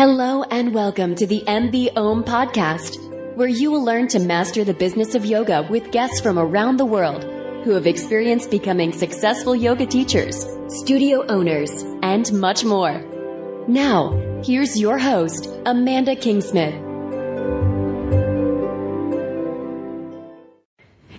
Hello and welcome to the MB Om podcast, where you will learn to master the business of yoga with guests from around the world who have experienced becoming successful yoga teachers, studio owners, and much more. Now, here's your host, Amanda Kingsmith.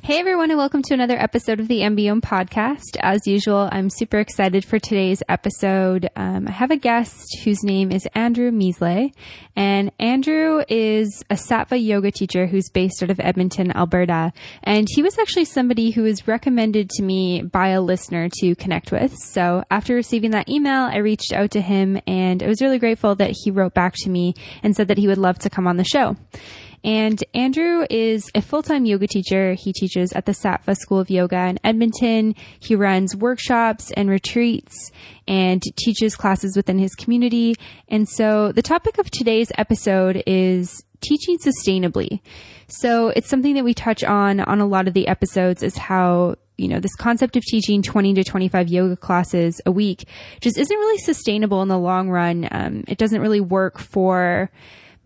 Hey everyone, and welcome to another episode of the MB Om podcast. As usual, I'm super excited for today's episode. Um, I have a guest whose name is Andrew Misle, and Andrew is a Sattva yoga teacher who's based out of Edmonton, Alberta. And he was actually somebody who was recommended to me by a listener to connect with. So after receiving that email, I reached out to him, and I was really grateful that he wrote back to me and said that he would love to come on the show. And Andrew is a full-time yoga teacher. He teaches at the Sattva School of Yoga in Edmonton. He runs workshops and retreats and teaches classes within his community. And so the topic of today's episode is teaching sustainably. So it's something that we touch on on a lot of the episodes is how you know, this concept of teaching 20 to 25 yoga classes a week just isn't really sustainable in the long run. Um, it doesn't really work for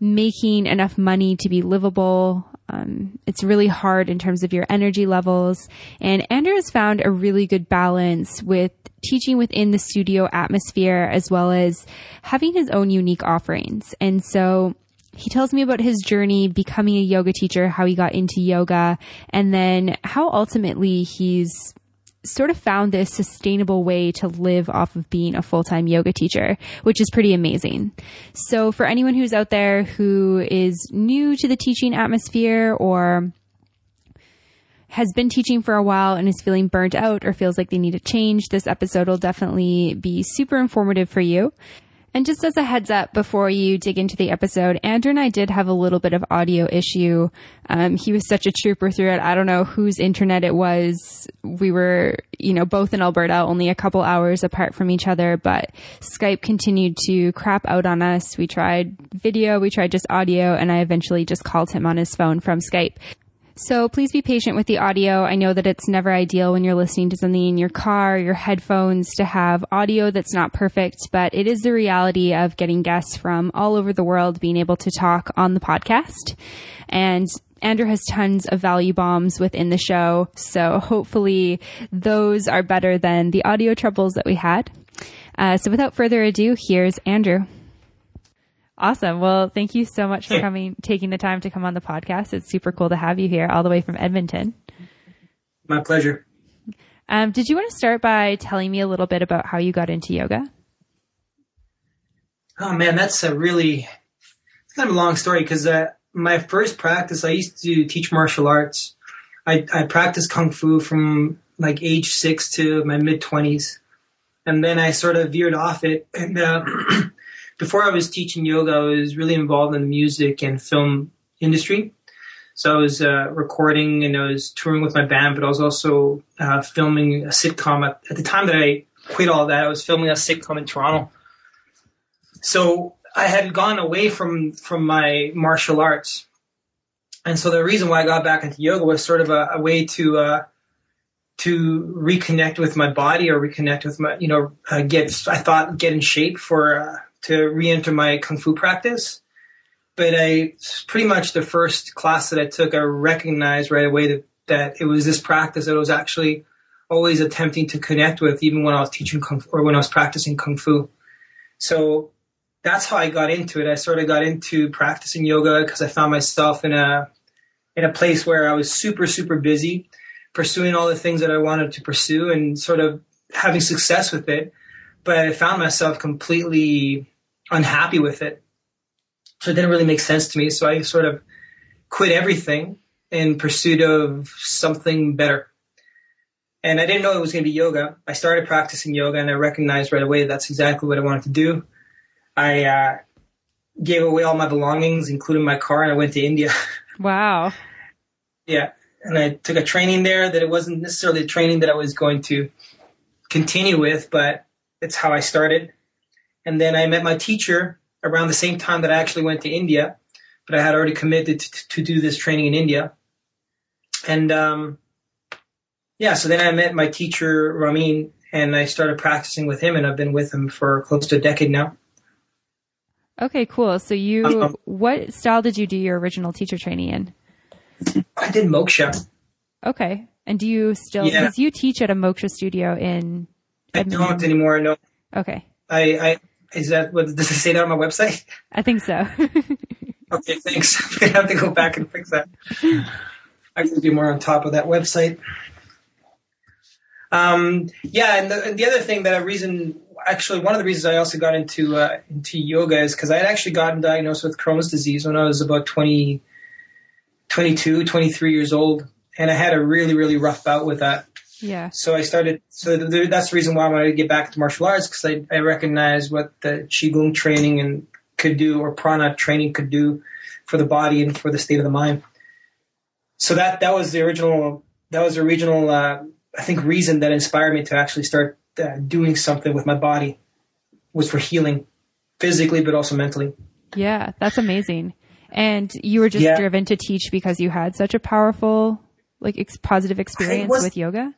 making enough money to be livable. Um, it's really hard in terms of your energy levels. And Andrew has found a really good balance with teaching within the studio atmosphere as well as having his own unique offerings. And so he tells me about his journey becoming a yoga teacher, how he got into yoga, and then how ultimately he's sort of found this sustainable way to live off of being a full-time yoga teacher, which is pretty amazing. So for anyone who's out there who is new to the teaching atmosphere or has been teaching for a while and is feeling burnt out or feels like they need a change, this episode will definitely be super informative for you. And just as a heads up before you dig into the episode, Andrew and I did have a little bit of audio issue. Um, he was such a trooper through it. I don't know whose internet it was. We were, you know, both in Alberta, only a couple hours apart from each other, but Skype continued to crap out on us. We tried video, we tried just audio, and I eventually just called him on his phone from Skype. So please be patient with the audio. I know that it's never ideal when you're listening to something in your car, your headphones to have audio that's not perfect, but it is the reality of getting guests from all over the world being able to talk on the podcast. And Andrew has tons of value bombs within the show. So hopefully those are better than the audio troubles that we had. Uh, so without further ado, here's Andrew. Awesome. Well, thank you so much for coming, taking the time to come on the podcast. It's super cool to have you here all the way from Edmonton. My pleasure. Um, did you want to start by telling me a little bit about how you got into yoga? Oh man, that's a really it's kind of a long story because uh, my first practice, I used to teach martial arts. I, I practiced kung fu from like age six to my mid twenties, and then I sort of veered off it and. Uh, before I was teaching yoga, I was really involved in the music and film industry. So I was uh, recording and I was touring with my band, but I was also uh, filming a sitcom. At, at, the time that I quit all that, I was filming a sitcom in Toronto. So I had gone away from from my martial arts, and so the reason why I got back into yoga was sort of a, a way to uh, to reconnect with my body or reconnect with my, you know, uh, get I thought get in shape for uh, to re-enter my kung fu practice. But I pretty much the first class that I took, I recognized right away that, that it was this practice that I was actually always attempting to connect with, even when I was teaching kung fu or when I was practicing kung fu. So that's how I got into it. I sort of got into practicing yoga because I found myself in a in a place where I was super super busy, pursuing all the things that I wanted to pursue and sort of having success with it. But I found myself completely unhappy with it. So it didn't really make sense to me. So I sort of quit everything in pursuit of something better. And I didn't know it was going to be yoga. I started practicing yoga and I recognized right away that that's exactly what I wanted to do. I uh, gave away all my belongings, including my car, and I went to India. Wow. yeah. And I took a training there that it wasn't necessarily a training that I was going to continue with, but it's how I started. And then I met my teacher around the same time that I actually went to India, but I had already committed to, to do this training in India. And, um, yeah, so then I met my teacher, Ramin, and I started practicing with him and I've been with him for close to a decade now. Okay, cool. So you, Um, what style did you do your original teacher training in? I did moksha. Okay. And do you still, Yeah. because you teach at a Moksha studio in I don't anymore. No, Okay. I, I is that what does it say that on my website? I think so. Okay, thanks. I have to go back and fix that. I can be more on top of that website. Um, yeah, and the, and the other thing that a reason, actually, one of the reasons I also got into uh, into yoga is because I had actually gotten diagnosed with Crohn's disease when I was about 20, 22, 23 years old, and I had a really, really rough bout with that. Yeah. So I started. So th- that's the reason why I wanted to get back to martial arts because I, I recognized what the qigong training and could do, or prana training could do for the body and for the state of the mind. So that that was the original. That was the original. Uh, I think reason that inspired me to actually start uh, doing something with my body was for healing, physically but also mentally. Yeah. That's amazing. And you were just Yeah. driven to teach because you had such a powerful, like ex- positive experience was- with yoga?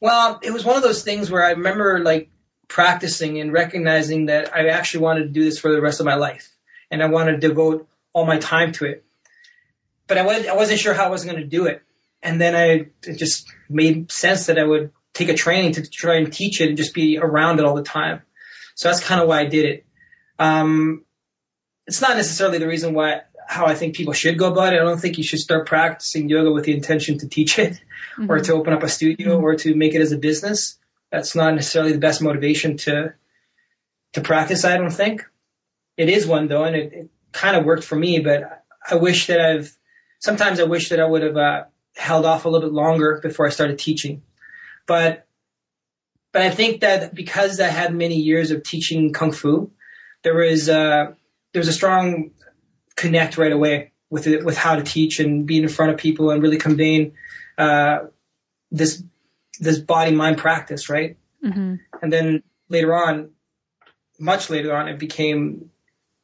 Well, it was one of those things where I remember like practicing and recognizing that I actually wanted to do this for the rest of my life, and I wanted to devote all my time to it. But I was I wasn't sure how I was going to do it, and then I it just made sense that I would take a training to try and teach it and just be around it all the time. So that's kind of why I did it. Um, it's not necessarily the reason why how I think people should go about it. I don't think you should start practicing yoga with the intention to teach it or to open up a studio or to make it as a business. That's not necessarily the best motivation to to practice. I don't think it is one though, and it, it kind of worked for me. But I wish that I've sometimes I wish that I would have uh, held off a little bit longer before I started teaching. But but I think that because I had many years of teaching kung fu, there was uh, there was a strong connect right away with it, with how to teach and being in front of people and really conveying uh, this this body mind practice, right? hmm And then later on, much later on, it became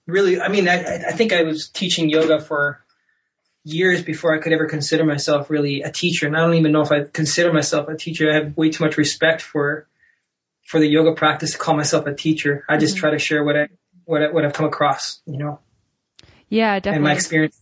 really. I mean, I, I I think I was teaching yoga for years before I could ever consider myself really a teacher, and I don't even know if I consider myself a teacher. I have way too much respect for for the yoga practice to call myself a teacher. I just try to share what I what I, what I've come across, you know, Yeah, and definitely. my experience.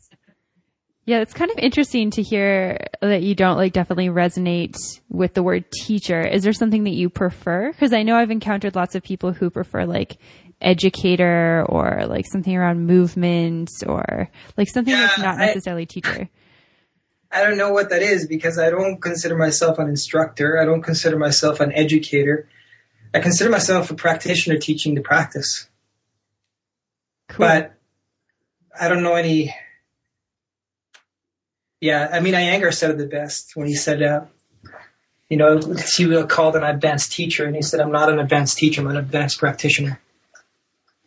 Yeah, it's kind of interesting to hear that you don't like definitely resonate with the word teacher. Is there something that you prefer? Because I know I've encountered lots of people who prefer like educator or like something around movement or like something that's Yeah, not I- necessarily teacher. I don't know what that is because I don't consider myself an instructor. I don't consider myself an educator. I consider myself a practitioner teaching the practice. Cool. But I don't know any. Yeah, I mean, Iyengar said it the best when he said, uh, you know, he was called an advanced teacher, and he said, I'm not an advanced teacher, I'm an advanced practitioner.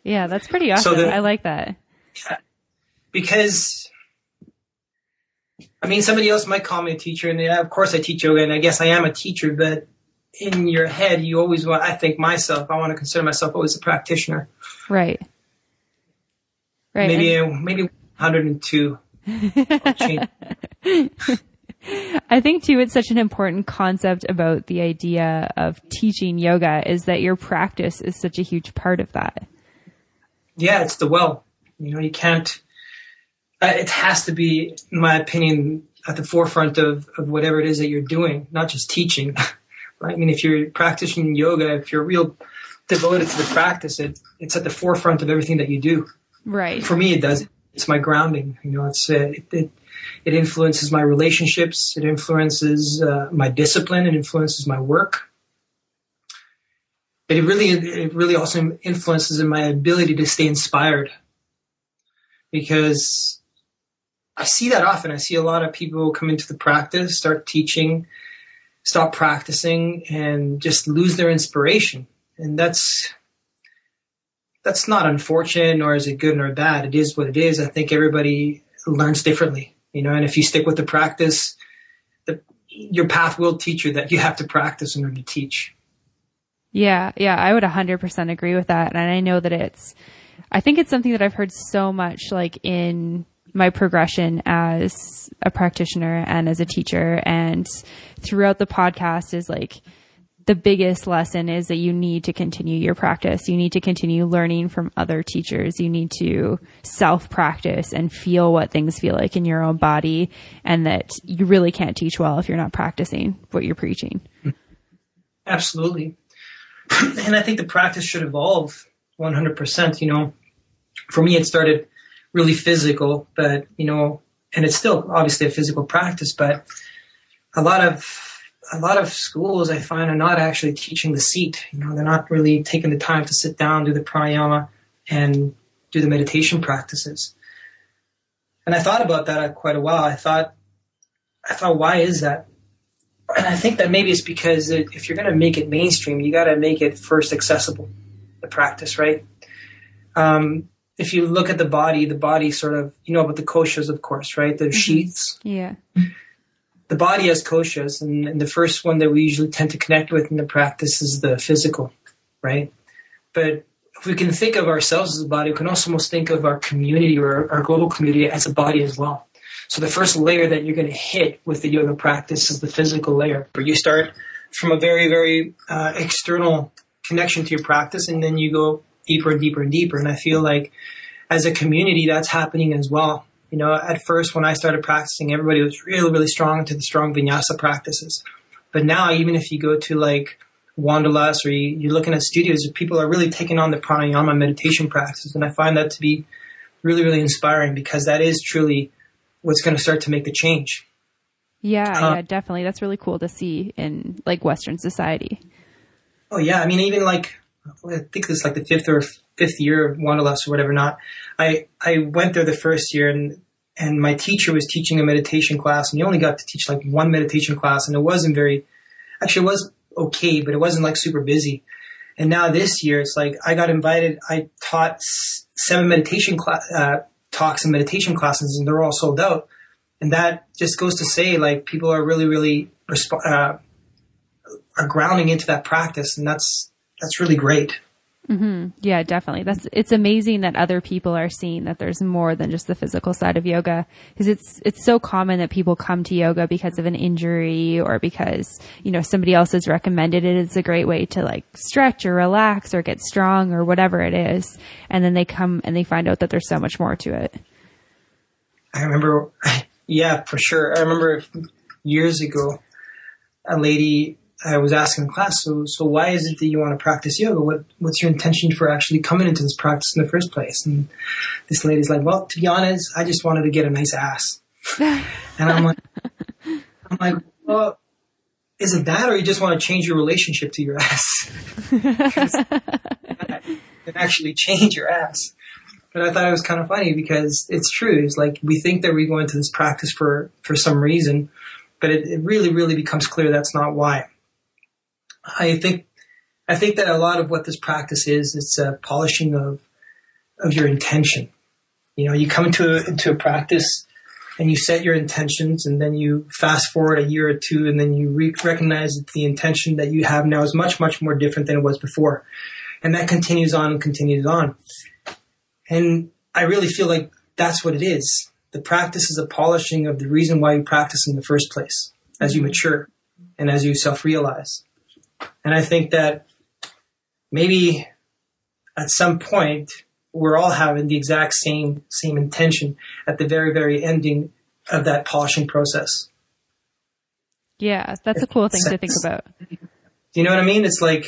yeah, that's pretty awesome. the- I like that. because I mean somebody else might call me a teacher and yeah, of course I teach yoga and I guess I am a teacher but in your head you always want I think myself I want to consider myself always a practitioner Right. Right. maybe and- maybe 102 I'll change. I think too, it's such an important concept about the idea of teaching yoga is that your practice is such a huge part of that. yeah it's the well you know you can't uh, it has to be in my opinion at the forefront of, of whatever it is that you're doing not just teaching right I mean if you're practicing yoga if you're real devoted to the practice it, it's at the forefront of everything that you do Right. for me it does it's my grounding you know it's uh, it, it it influences my relationships it influences uh, my discipline it influences my work. It really it really also influences in my ability to stay inspired. Because I see that often. I see a lot of people come into the practice start teaching stop practicing and just lose their inspiration. And that's that's not unfortunate nor is it good nor bad. It is what it is. I think everybody learns differently, you know, and if you stick with the practice, the, your path will teach you that you have to practice in order to teach. Yeah, yeah, I would 100% agree with that. And I know that it's, I think it's something that I've heard so much like in my progression as a practitioner and as a teacher and throughout the podcast is like the biggest lesson is that you need to continue your practice. You need to continue learning from other teachers. You need to self practice and feel what things feel like in your own body and that you really can't teach well if you're not practicing what you're preaching. Absolutely. And I think the practice should evolve 100%. You know, for me, it started really physical, but, you know, and it's still obviously a physical practice, but a lot of a lot of schools I find are not actually teaching the seat. You know, they're not really taking the time to sit down, do the pranayama, and do the meditation practices. And I thought about that quite a while. I thought, I thought, why is that? And I think that maybe it's because if you're going to make it mainstream, you got to make it first accessible, the practice, right? Um, if you look at the body, the body sort of, you know about the koshas, of course, right? The mm-hmm. sheaths. Yeah the body has koshas, and, and, the first one that we usually tend to connect with in the practice is the physical, right? But if we can think of ourselves as a body, we can also almost think of our community or our global community as a body as well. So the first layer that you're going to hit with the yoga practice is the physical layer, where you start from a very, very uh, external connection to your practice, and then you go deeper and deeper and deeper. And I feel like as a community, that's happening as well. You know, at first when I started practicing, everybody was really, really strong into the strong vinyasa practices. But now, even if you go to like Wanderlust or you, are looking at studios, people are really taking on the pranayama meditation practices. And I find that to be really, really inspiring because that is truly what's going to start to make the change. Yeah, um, yeah, definitely. That's really cool to see in like Western society. Oh yeah, I mean, even like I think it's like the fifth or fifth year of Wanderlust or whatever. Not, I I went there the first year and and my teacher was teaching a meditation class, and he only got to teach like one meditation class, and it wasn't very. Actually, it was okay, but it wasn't like super busy. And now this year, it's like I got invited. I taught seven meditation cl- uh, talks and meditation classes, and they're all sold out. And that just goes to say, like, people are really, really resp- uh, are grounding into that practice, and that's that's really great. Mm-hmm. Yeah, definitely. That's it's amazing that other people are seeing that there's more than just the physical side of yoga because it's it's so common that people come to yoga because of an injury or because you know somebody else has recommended it. It's a great way to like stretch or relax or get strong or whatever it is, and then they come and they find out that there's so much more to it. I remember, yeah, for sure. I remember years ago, a lady I was asking the class, so so why is it that you want to practice yoga? What what's your intention for actually coming into this practice in the first place? And this lady's like, well, to be honest, I just wanted to get a nice ass. and I'm like, I'm like, well, is it that, or you just want to change your relationship to your ass? and actually change your ass. But I thought it was kind of funny because it's true. It's like we think that we go into this practice for for some reason, but it, it really, really becomes clear that's not why. I think I think that a lot of what this practice is, it's a polishing of of your intention. You know, you come into a, into a practice and you set your intentions, and then you fast forward a year or two, and then you re- recognize that the intention that you have now is much much more different than it was before, and that continues on and continues on. And I really feel like that's what it is. The practice is a polishing of the reason why you practice in the first place, as you mature and as you self realize. And I think that maybe at some point we're all having the exact same same intention at the very very ending of that polishing process. Yeah, that's a cool thing to think about. Do you know what I mean? It's like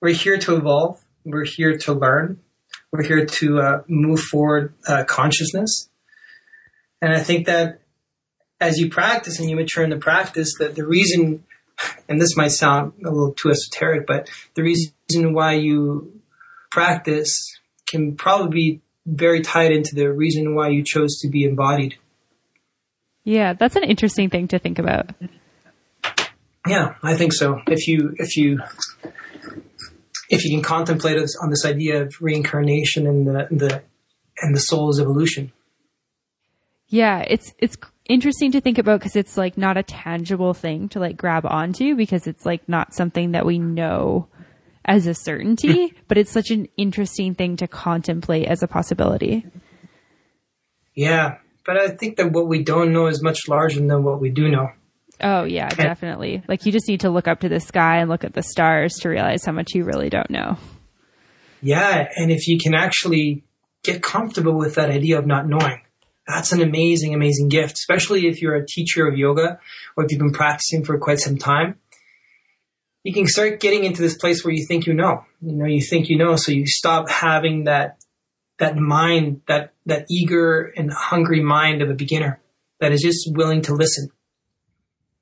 we're here to evolve. We're here to learn. We're here to uh, move forward uh, consciousness. And I think that as you practice and you mature in the practice, that the reason and this might sound a little too esoteric, but the reason why you practice can probably be very tied into the reason why you chose to be embodied. Yeah, that's an interesting thing to think about. Yeah, I think so. If you if you if you can contemplate on this idea of reincarnation and the the and the soul's evolution. Yeah, it's it's interesting to think about because it's like not a tangible thing to like grab onto because it's like not something that we know as a certainty, but it's such an interesting thing to contemplate as a possibility. Yeah, but I think that what we don't know is much larger than what we do know. Oh yeah, and, definitely. Like you just need to look up to the sky and look at the stars to realize how much you really don't know. Yeah, and if you can actually get comfortable with that idea of not knowing, that's an amazing, amazing gift, especially if you're a teacher of yoga or if you've been practicing for quite some time. You can start getting into this place where you think you know. You know, you think you know, so you stop having that that mind, that that eager and hungry mind of a beginner that is just willing to listen.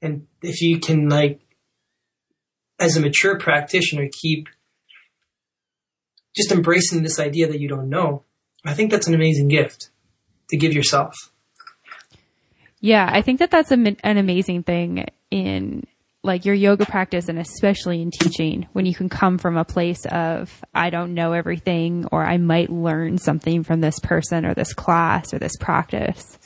And if you can like as a mature practitioner keep just embracing this idea that you don't know, I think that's an amazing gift to give yourself. Yeah, I think that that's a, an amazing thing in like your yoga practice and especially in teaching when you can come from a place of I don't know everything or I might learn something from this person or this class or this practice.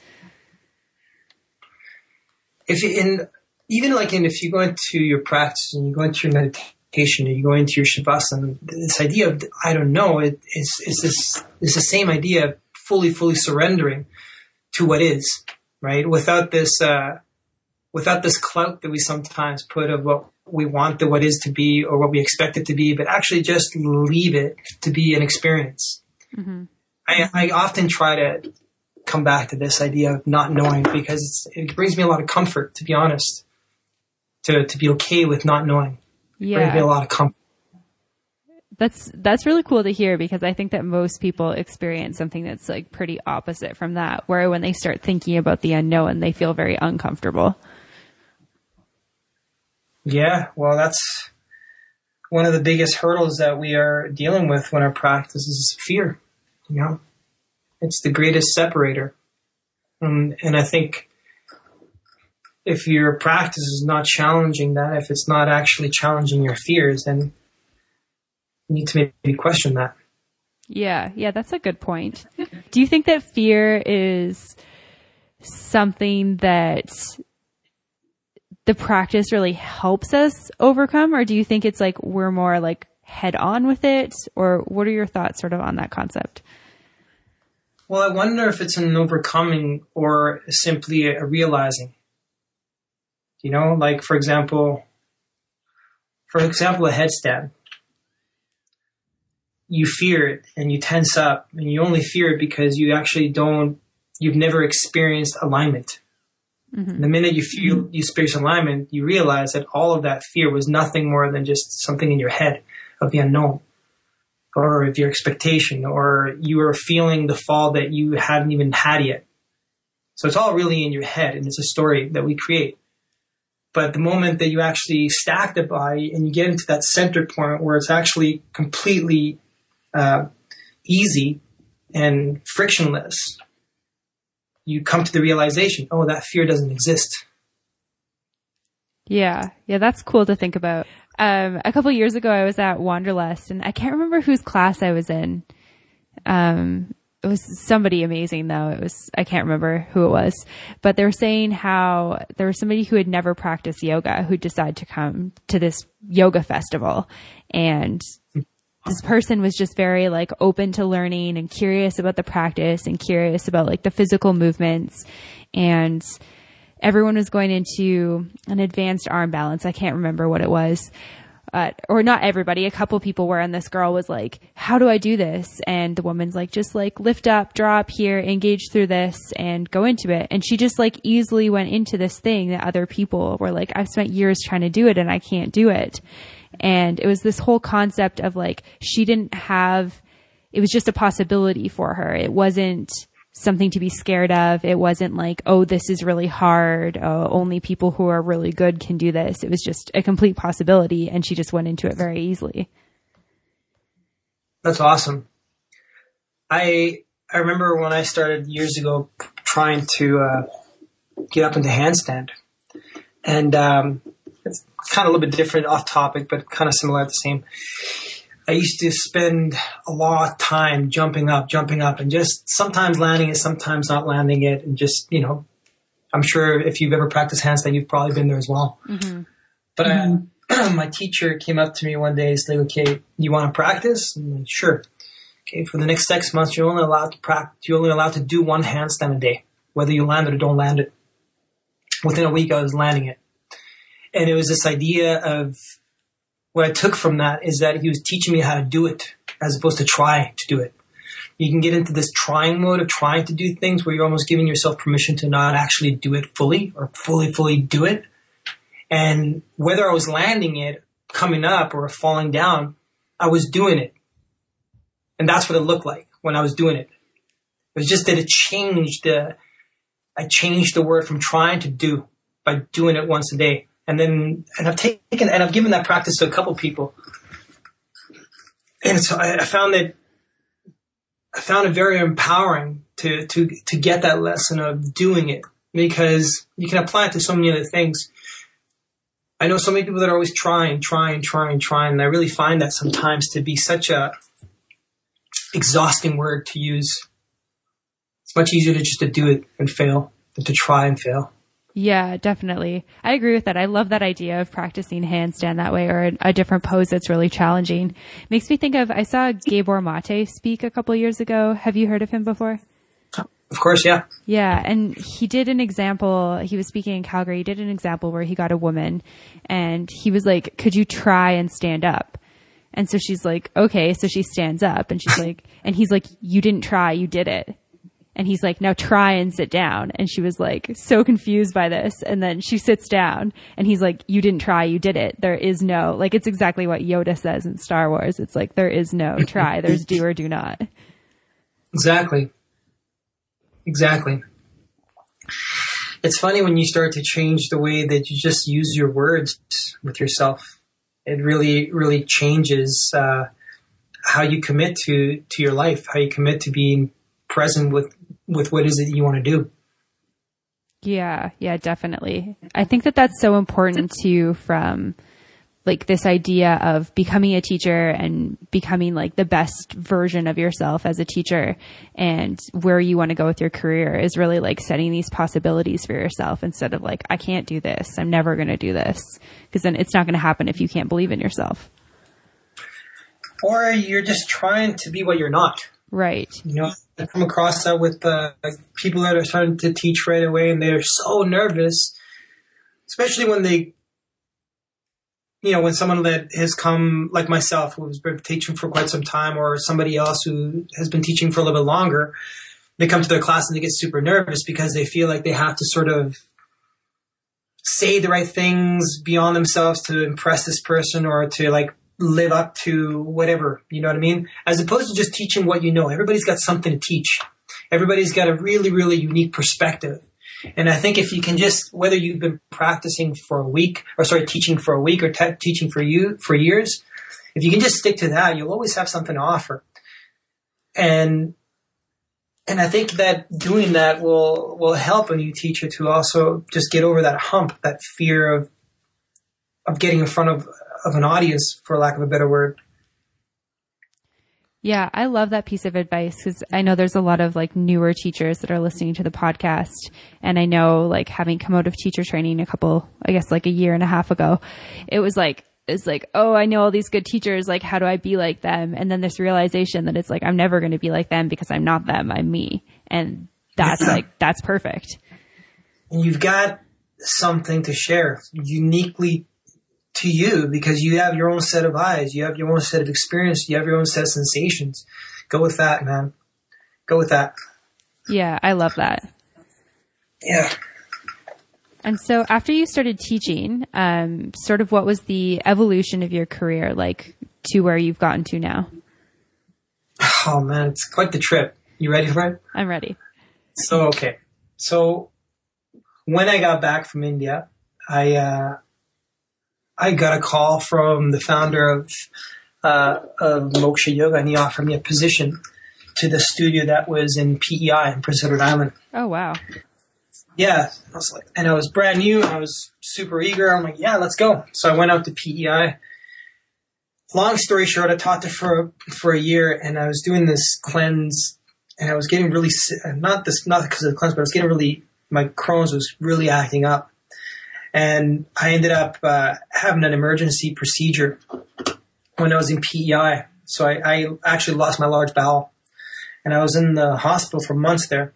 If you, in even like in if you go into your practice and you go into your meditation and you go into your shavasana, this idea of I don't know it is is this is the same idea fully, fully surrendering to what is, right? Without this, uh, without this clout that we sometimes put of what we want the what is to be or what we expect it to be, but actually just leave it to be an experience. Mm-hmm. I, I often try to come back to this idea of not knowing because it brings me a lot of comfort, to be honest, to, to be okay with not knowing. Yeah. It brings me a lot of comfort. That's that's really cool to hear because I think that most people experience something that's like pretty opposite from that, where when they start thinking about the unknown, they feel very uncomfortable. Yeah, well, that's one of the biggest hurdles that we are dealing with when our practice is fear. You know, it's the greatest separator, um, and I think if your practice is not challenging that, if it's not actually challenging your fears, then need to maybe question that. Yeah, yeah, that's a good point. Do you think that fear is something that the practice really helps us overcome, or do you think it's like we're more like head on with it, or what are your thoughts sort of on that concept? Well, I wonder if it's an overcoming or simply a realizing. You know, like for example, for example, a headstand you fear it and you tense up and you only fear it because you actually don't you've never experienced alignment mm-hmm. the minute you feel mm-hmm. you experience alignment you realize that all of that fear was nothing more than just something in your head of the unknown or of your expectation or you are feeling the fall that you hadn't even had yet so it's all really in your head and it's a story that we create but the moment that you actually stack the body and you get into that center point where it's actually completely uh, easy and frictionless, you come to the realization, oh, that fear doesn't exist. Yeah, yeah, that's cool to think about. Um, a couple years ago, I was at Wanderlust, and I can't remember whose class I was in. Um, it was somebody amazing though. It was, I can't remember who it was, but they were saying how there was somebody who had never practiced yoga who decided to come to this yoga festival and this person was just very like open to learning and curious about the practice and curious about like the physical movements and everyone was going into an advanced arm balance. I can't remember what it was. Uh, or not everybody, a couple people were, and this girl was like, how do I do this? And the woman's like, just like lift up, drop here, engage through this and go into it. And she just like easily went into this thing that other people were like, I've spent years trying to do it and I can't do it. And it was this whole concept of like, she didn't have, it was just a possibility for her. It wasn't something to be scared of. It wasn't like, oh, this is really hard. Oh, only people who are really good can do this. It was just a complete possibility. And she just went into it very easily. That's awesome. I, I remember when I started years ago trying to, uh, get up into handstand and, um, kind of a little bit different off topic, but kind of similar at the same. I used to spend a lot of time jumping up, jumping up, and just sometimes landing it, sometimes not landing it, and just you know, I'm sure if you've ever practiced handstand, you've probably been there as well. Mm-hmm. But mm-hmm. I, my teacher came up to me one day and said, "Okay, you want to practice?" I'm like, "Sure." Okay, for the next six months, you're only allowed to practice. You're only allowed to do one handstand a day, whether you land it or don't land it. Within a week, I was landing it. And it was this idea of what I took from that is that he was teaching me how to do it as opposed to try to do it. You can get into this trying mode of trying to do things where you're almost giving yourself permission to not actually do it fully or fully, fully do it. And whether I was landing it, coming up, or falling down, I was doing it. And that's what it looked like when I was doing it. It was just that it changed the, I changed the word from trying to do by doing it once a day. And then, and I've taken, and I've given that practice to a couple people. And so I, I found that, I found it very empowering to, to, to get that lesson of doing it because you can apply it to so many other things. I know so many people that are always trying, trying, trying, trying, and I really find that sometimes to be such a exhausting word to use. It's much easier to just to do it and fail than to try and fail. Yeah, definitely. I agree with that. I love that idea of practicing handstand that way or a, a different pose that's really challenging. Makes me think of, I saw Gabor Mate speak a couple years ago. Have you heard of him before? Of course, yeah. Yeah, and he did an example. He was speaking in Calgary. He did an example where he got a woman and he was like, could you try and stand up? And so she's like, okay. So she stands up and she's like, and he's like, you didn't try, you did it. And he's like, now try and sit down. And she was like, so confused by this. And then she sits down and he's like, you didn't try, you did it. There is no, like, it's exactly what Yoda says in Star Wars. It's like, there is no try, there's do or do not. Exactly. Exactly. It's funny when you start to change the way that you just use your words with yourself. It really, really changes uh, how you commit to to your life, how you commit to being present with with what is it you want to do. Yeah, yeah, definitely. I think that that's so important too from like this idea of becoming a teacher and becoming like the best version of yourself as a teacher and where you want to go with your career is really like setting these possibilities for yourself instead of like, I can't do this. I'm never going to do this. Cause then it's not going to happen if you can't believe in yourself. Or you're just trying to be what you're not. Right. You know, I come across that with uh, people that are starting to teach right away and they're so nervous, especially when they you know, when someone that has come like myself, who's been teaching for quite some time, or somebody else who has been teaching for a little bit longer, they come to their class and they get super nervous because they feel like they have to sort of say the right things beyond themselves to impress this person or to like live up to whatever, you know what I mean? As opposed to just teaching what you know. Everybody's got something to teach. Everybody's got a really, really unique perspective. And I think if you can just, whether you've been practicing for a week, or sorry, teaching for a week, or te- teaching for you for years, if you can just stick to that, you'll always have something to offer. And and I think that doing that will will help a new teacher to also just get over that hump, that fear of of getting in front of of an audience, for lack of a better word. Yeah, I love that piece of advice because I know there's a lot of like newer teachers that are listening to the podcast. And I know like having come out of teacher training a couple, I guess like a year and a half ago, it was like, it's like, oh, I know all these good teachers. Like, how do I be like them? And then this realization that it's like, I'm never going to be like them because I'm not them. I'm me. And that's like, that's perfect. And you've got something to share uniquely to you because you have your own set of eyes, you have your own set of experience, you have your own set of sensations. Go with that, man. Go with that. Yeah, I love that. Yeah. And so after you started teaching, um, sort of what was the evolution of your career like to where you've gotten to now? Oh man, it's quite the trip. You ready for it? I'm ready. So, okay. So when I got back from India, I, uh, I got a call from the founder of uh, of Moksha Yoga, and he offered me a position to the studio that was in PEI in Prince Edward Island. Oh wow! Yeah, I was like, and I was brand new. I was super eager. I'm like, yeah, let's go. So I went out to PEI. Long story short, I taught there for for a year, and I was doing this cleanse, and I was getting really not this not because of the cleanse, but I was getting really my Crohn's was really acting up and I ended up uh, having an emergency procedure when I was in PEI. So I, I, actually lost my large bowel, and I was in the hospital for months there.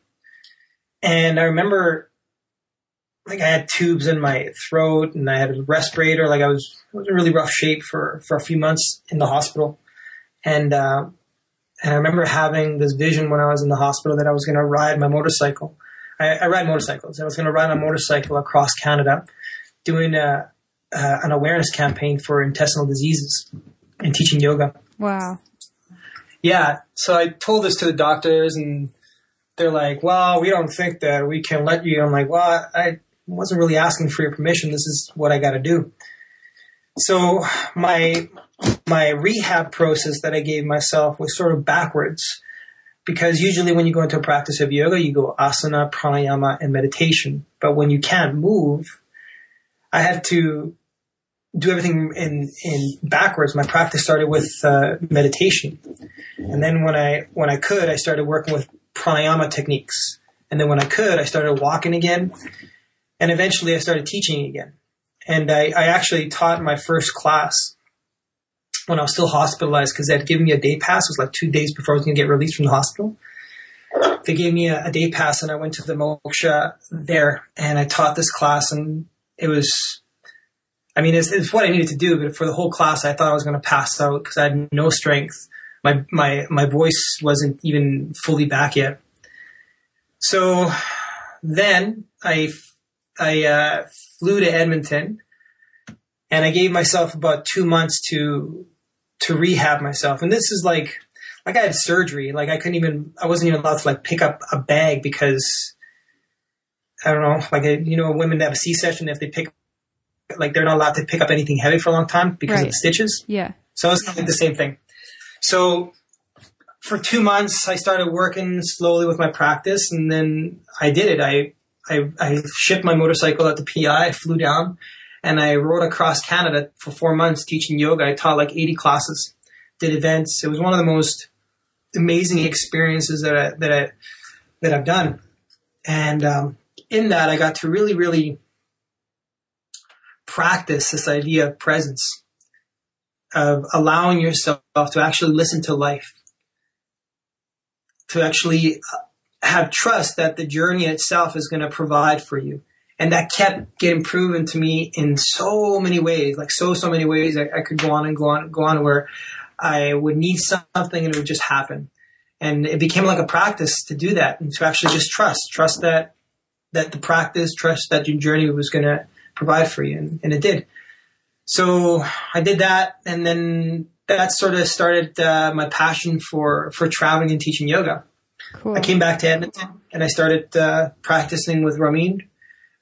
And I remember like I had tubes in my throat and I had a respirator. Like I was, I was in really rough shape for, for a few months in the hospital. And, uh, and I remember having this vision when I was in the hospital that I was going to ride my motorcycle. I, I ride motorcycles. I was going to ride a motorcycle across Canada doing a, uh, an awareness campaign for intestinal diseases and teaching yoga. Wow. Yeah. So I told this to the doctors and they're like, well, we don't think that we can let you. I'm like, well, I wasn't really asking for your permission. This is what I got to do. So my, my rehab process that I gave myself was sort of backwards because usually when you go into a practice of yoga, you go asana, pranayama, and meditation. But when you can't move, I had to do everything in in backwards. My practice started with uh, meditation, and then when I when I could, I started working with pranayama techniques. And then when I could, I started walking again, and eventually I started teaching again. And I, I actually taught my first class when I was still hospitalized because they had given me a day pass. It was like two days before I was going to get released from the hospital. They gave me a, a day pass, and I went to the moksha there, and I taught this class, and it was I mean, it's, it's, what I needed to do, but for the whole class, I thought I was going to pass out because I had no strength. My, my, my voice wasn't even fully back yet. So then I, I, uh, flew to Edmonton and I gave myself about two months to, to rehab myself. And this is like, like I had surgery. Like I couldn't even, I wasn't even allowed to like pick up a bag because I don't know, like, you know, women that have a C-section, if they pick like they're not allowed to pick up anything heavy for a long time because right. of the stitches. Yeah. So it's kind of the same thing. So for two months, I started working slowly with my practice, and then I did it. I I, I shipped my motorcycle at the PI, I flew down, and I rode across Canada for four months teaching yoga. I taught like 80 classes, did events. It was one of the most amazing experiences that I, that I that I've done, and um, in that I got to really really practice this idea of presence, of allowing yourself to actually listen to life, to actually uh, have trust that the journey itself is going to provide for you. And that kept getting proven to me in so many ways, like so, so many ways. I, I could go on and go on and go on where I would need something and it would just happen. And it became like a practice to do that and to actually just trust, trust that, that the practice, trust that your journey was going to provide for you. And, and it did. So I did that. And then that sort of started uh, my passion for, for traveling and teaching yoga. Cool. I came back to Edmonton and I started uh, practicing with Ramin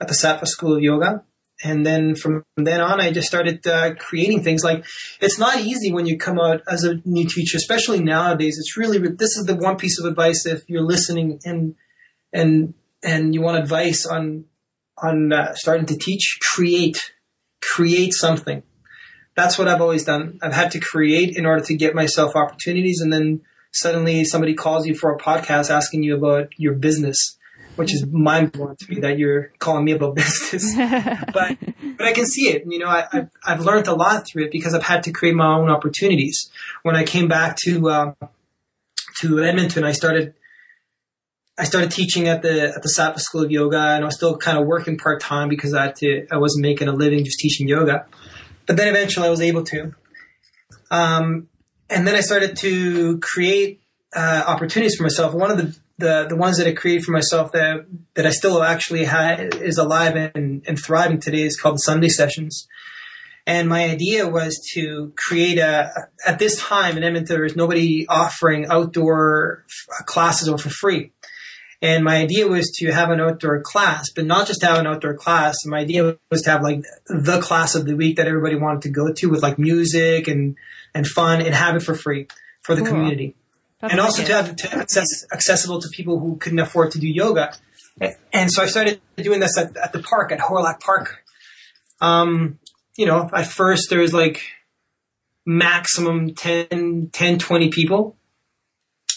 at the Sattva School of Yoga. And then from then on, I just started uh, creating things. Like it's not easy when you come out as a new teacher, especially nowadays. It's really this is the one piece of advice if you're listening and and and you want advice on on uh, starting to teach, create, create something. That's what I've always done. I've had to create in order to get myself opportunities, and then suddenly somebody calls you for a podcast asking you about your business, which is mind blowing to me that you're calling me about business. but but I can see it. You know, I, I've, I've learned a lot through it because I've had to create my own opportunities. When I came back to um, to Edmonton, I started I started teaching at the at the Sattva School of Yoga, and I was still kind of working part time because I had to. I wasn't making a living just teaching yoga, but then eventually I was able to. Um, and then I started to create uh, opportunities for myself. One of the, the the ones that I created for myself that that I still actually had is alive and, and thriving today is called the Sunday Sessions. And my idea was to create a, at this time in Edmonton, there was nobody offering outdoor classes or for free. And my idea was to have an outdoor class, but not just have an outdoor class. My idea was to have like the class of the week that everybody wanted to go to with like music and, and fun and have it for free for the cool. community. That's and also to have to access, accessible to people who couldn't afford to do yoga. And so I started doing this at, at the park, at Hawrelak Park. Um, you know, at first there was like maximum 10, 10, 20 people.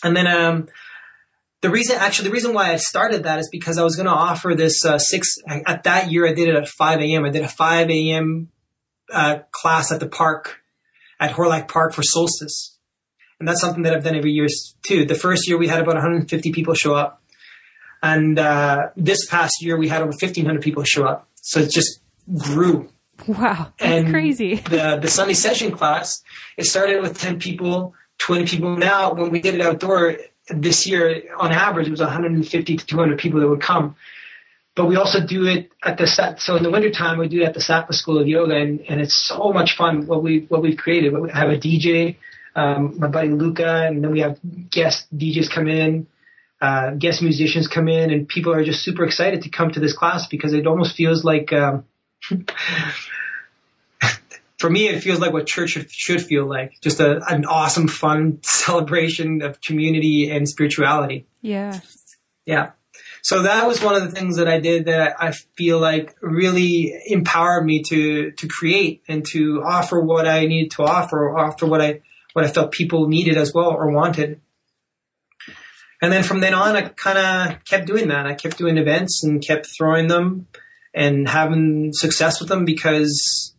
And then, um, the reason, actually, the reason why I started that is because I was going to offer this uh, six. At that year, I did it at 5 a.m. I did a 5 a.m. Uh, class at the park, at Hawrelak Park for solstice, and that's something that I've done every year too. The first year we had about 150 people show up. And uh, this past year, we had over 1,500 people show up. So it just grew. Wow, that's and crazy. The, the Sunday session class, it started with 10 people, 20 people. Now, when we did it outdoor this year, on average, it was 150 to 200 people that would come. But we also do it at the set. So in the wintertime, we do it at the Sattva School of Yoga, and, and it's so much fun what we what we've created. We have a DJ, um, my buddy Luca, and then we have guest DJs come in, uh, guest musicians come in, and people are just super excited to come to this class because it almost feels like. Um, for me, it feels like what church should, should feel like. Just a, an awesome, fun celebration of community and spirituality. Yeah. Yeah. So that was one of the things that I did that I feel like really empowered me to, to create and to offer what I needed to offer offer what I, what I felt people needed as well or wanted. And then from then on, I kind of kept doing that. I kept doing events and kept throwing them and having success with them because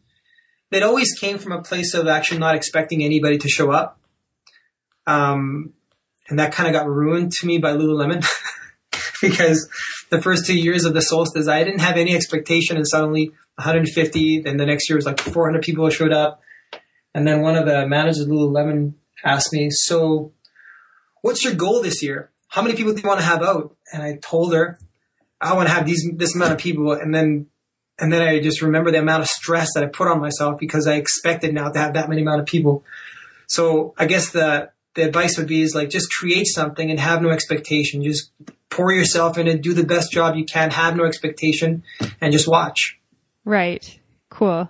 it always came from a place of actually not expecting anybody to show up. Um, and that kind of got ruined to me by Lululemon because the first two years of the solstice, I didn't have any expectation and suddenly 150, then the next year was like 400 people showed up. And then one of the managers of Lululemon asked me, so what's your goal this year? How many people do you want to have out? And I told her, I want to have these, this amount of people. And then and then I just remember the amount of stress that I put on myself because I expected now to have that many amount of people. So I guess the the advice would be is like just create something and have no expectation. Just pour yourself in and do the best job you can. Have no expectation and just watch. Right. Cool.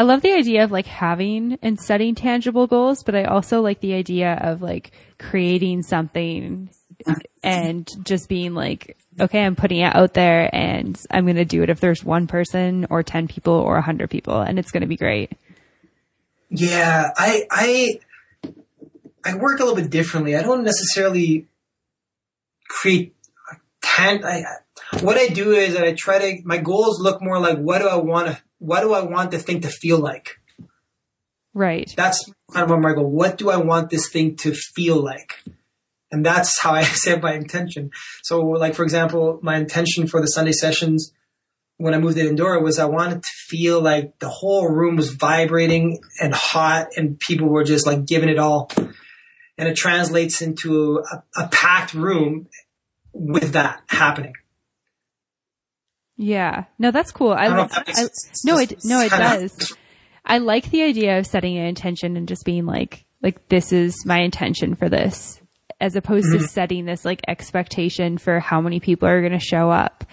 I love the idea of like having and setting tangible goals, but I also like the idea of like creating something and just being like, okay, I'm putting it out there and I'm going to do it if there's one person or 10 people or 100 people and it's going to be great. Yeah, I, I, I work a little bit differently. I don't necessarily create tan. I, what I do is that I try to, my goals look more like what do I want to, what do I want the thing to feel like? Right. That's kind of what my goal. What do I want this thing to feel like? And that's how I set my intention. So like, for example, my intention for the Sunday sessions when I moved it indoor was I wanted to feel like the whole room was vibrating and hot and people were just like giving it all. And it translates into a, a packed room with that happening. Yeah. No, that's cool. I, I, like, I no, it, no, it does. I like the idea of setting an intention and just being like, like, this is my intention for this as opposed mm-hmm. to setting this like expectation for how many people are going to show up.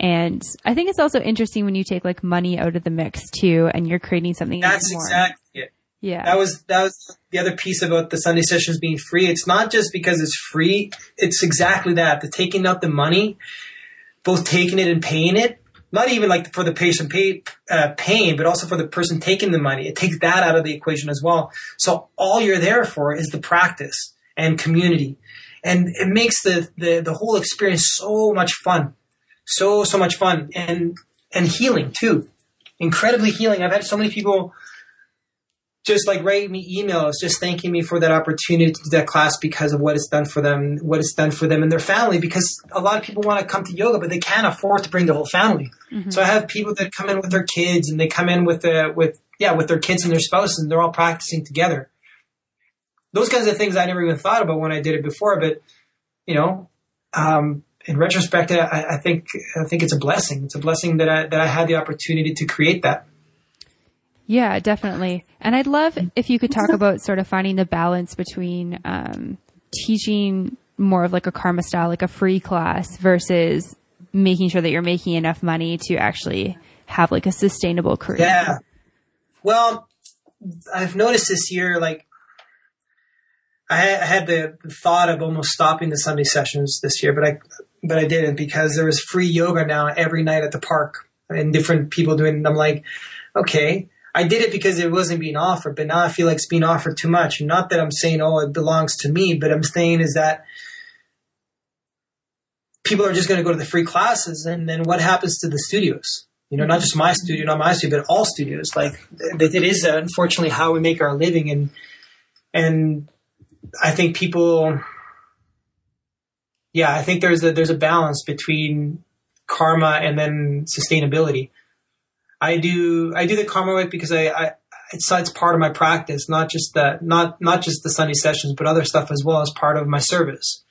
And I think it's also interesting when you take like money out of the mix too, and you're creating something. That's exactly it. Yeah. That was that was the other piece about the Sunday sessions being free. It's not just because it's free. It's exactly that. The taking out the money, both taking it and paying it. Not even like for the patient pay, uh, paying, but also for the person taking the money. It takes that out of the equation as well. So all you're there for is the practice and community. And it makes the, the, the whole experience so much fun. So, so much fun and, and healing too. Incredibly healing. I've had so many people just like write me emails, just thanking me for that opportunity to do that class because of what it's done for them, what it's done for them and their family. Because a lot of people want to come to yoga, but they can't afford to bring the whole family. Mm-hmm. So I have people that come in with their kids and they come in with the, with, yeah, with their kids and their spouses and they're all practicing together those kinds of things I never even thought about when I did it before. But you know, um, in retrospect, I, I, think I think it's a blessing. It's a blessing that I that I had the opportunity to create that. Yeah, definitely. And I'd love if you could talk about sort of finding the balance between um, teaching more of like a karma style, like a free class, versus making sure that you're making enough money to actually have like a sustainable career. Yeah. Well, I've noticed this year, like I had the thought of almost stopping the Sunday sessions this year, but I but I didn't because there was free yoga now every night at the park and different people doing. It. I'm like, okay, I did it because it wasn't being offered, but now I feel like it's being offered too much. not that I'm saying oh it belongs to me, but I'm saying is that people are just going to go to the free classes, and then what happens to the studios? You know, not just my studio, not my studio, but all studios. Like it is unfortunately how we make our living, and and I think people yeah, I think there's a there's a balance between karma and then sustainability. I do I do the karma work because I, I it's it's part of my practice, not just the not not just the Sunday sessions, but other stuff as well as part of my service.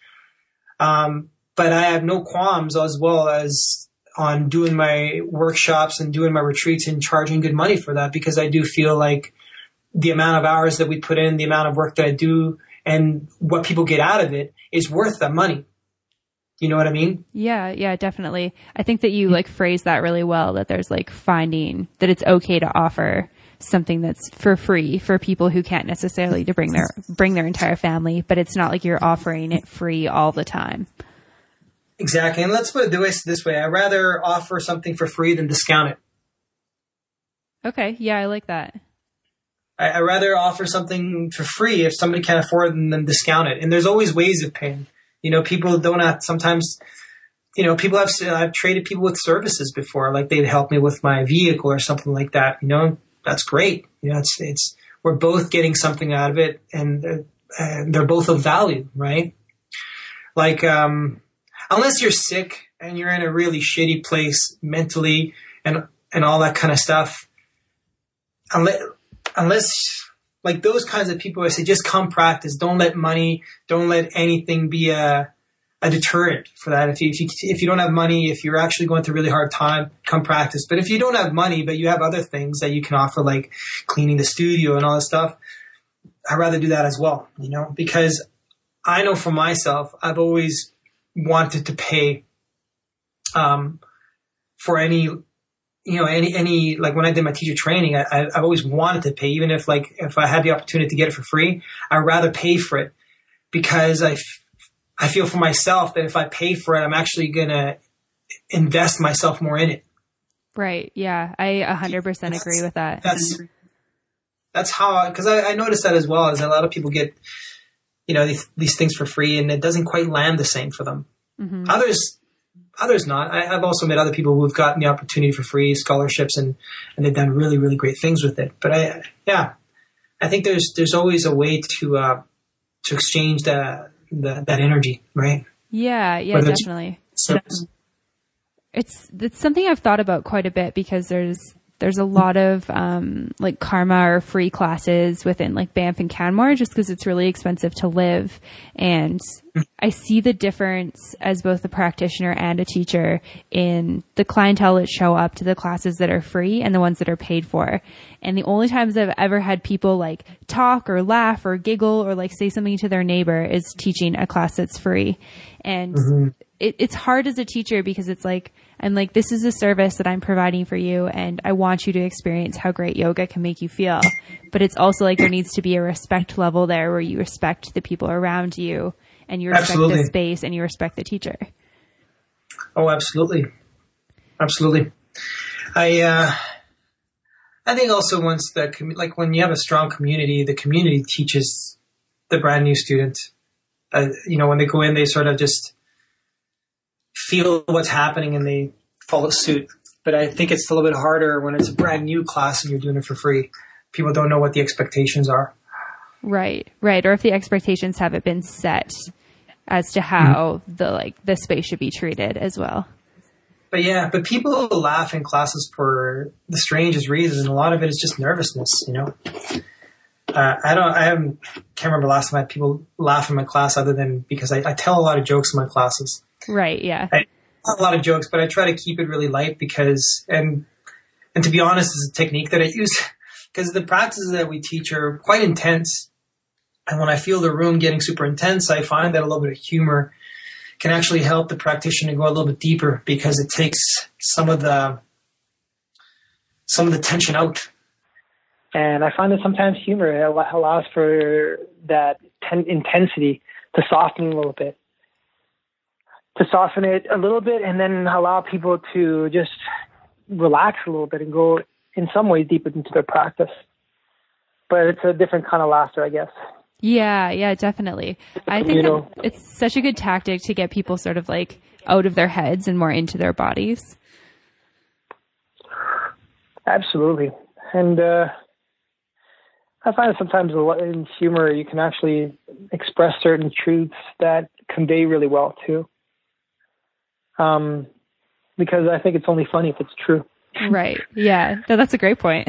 Um, but I have no qualms as well as on doing my workshops and doing my retreats and charging good money for that because I do feel like the amount of hours that we put in, the amount of work that I do, and what people get out of it is worth the money. You know what I mean? Yeah, yeah, definitely. I think that you like phrase that really well that there's like finding that it's okay to offer something that's for free for people who can't necessarily to bring their bring their entire family, but it's not like you're offering it free all the time. Exactly. And let's put it this way. I'd rather offer something for free than discount it. Okay. Yeah, I like that. I, would rather offer something for free if somebody can't afford it than discount it. And there's always ways of paying. You know, people don't have sometimes. You know, people have I've traded people with services before, like they'd help me with my vehicle or something like that. You know, that's great. You know, it's it's we're both getting something out of it, and, uh, and they're both of value, right? Like, um, unless you're sick and you're in a really shitty place mentally and and all that kind of stuff, unless unless like those kinds of people, I say just come practice. Don't let money, don't let anything be a a deterrent for that. If you, if you if you don't have money, if you're actually going through a really hard time, come practice. But if you don't have money, but you have other things that you can offer, like cleaning the studio and all this stuff, I'd rather do that as well. You know, because I know for myself, I've always wanted to pay um, for any you know, any, any, like when I did my teacher training, I, I've always wanted to pay, even if like, if I had the opportunity to get it for free, I'd rather pay for it because I, f- I feel for myself that if I pay for it, I'm actually going to invest myself more in it. Right. Yeah. I 100% agree with that. That's, that's how, cause I, I noticed that as well as a lot of people get, you know, these, these things for free and it doesn't quite land the same for them. Mm-hmm. Others, others not. I, have also met other people who've gotten the opportunity for free scholarships and, and they've done really, really great things with it. But I, yeah, I think there's, there's always a way to, uh, to exchange that, that, that energy, right? Yeah. Yeah, definitely. It's, it's something I've thought about quite a bit because there's, there's a lot of um, like karma or free classes within like Banff and Canmore just because it's really expensive to live. And I see the difference as both a practitioner and a teacher in the clientele that show up to the classes that are free and the ones that are paid for. And the only times I've ever had people like talk or laugh or giggle or like say something to their neighbor is teaching a class that's free. And mm-hmm. it, it's hard as a teacher because it's like, I'm like, this is a service that I'm providing for you and I want you to experience how great yoga can make you feel. But it's also like there needs to be a respect level there where you respect the people around you and you respect absolutely. the space and you respect the teacher. Oh, absolutely. Absolutely. I, uh, I think also once the, like when you have a strong community, the community teaches the brand new student, uh, you know, when they go in, they sort of just, feel what's happening and they follow suit. But I think it's a little bit harder when it's a brand new class and you're doing it for free. People don't know what the expectations are. Right, right. Or if the expectations haven't been set as to how mm-hmm. the like the space should be treated as well. But yeah, but people laugh in classes for the strangest reasons, and a lot of it is just nervousness. You know, uh, I don't, I haven't, can't remember last time I had people laugh in my class other than because I, I tell a lot of jokes in my classes. Right. Yeah. I, a lot of jokes, but I try to keep it really light because, and, and to be honest, it's a technique that I use because the practices that we teach are quite intense. And when I feel the room getting super intense, I find that a little bit of humor can actually help the practitioner go a little bit deeper because it takes some of the, some of the tension out. And I find that sometimes humor uh, allows for that ten- intensity to soften a little bit to soften it a little bit and then allow people to just relax a little bit and go in some ways deeper into their practice. But it's a different kind of laughter, I guess. Yeah, yeah, definitely. I think it's such a good tactic to get people sort of like out of their heads and more into their bodies. Absolutely. And uh, I find sometimes in humor you can actually express certain truths that convey really well too. Um, because I think it's only funny if it's true. Right. Yeah. No, that's a great point.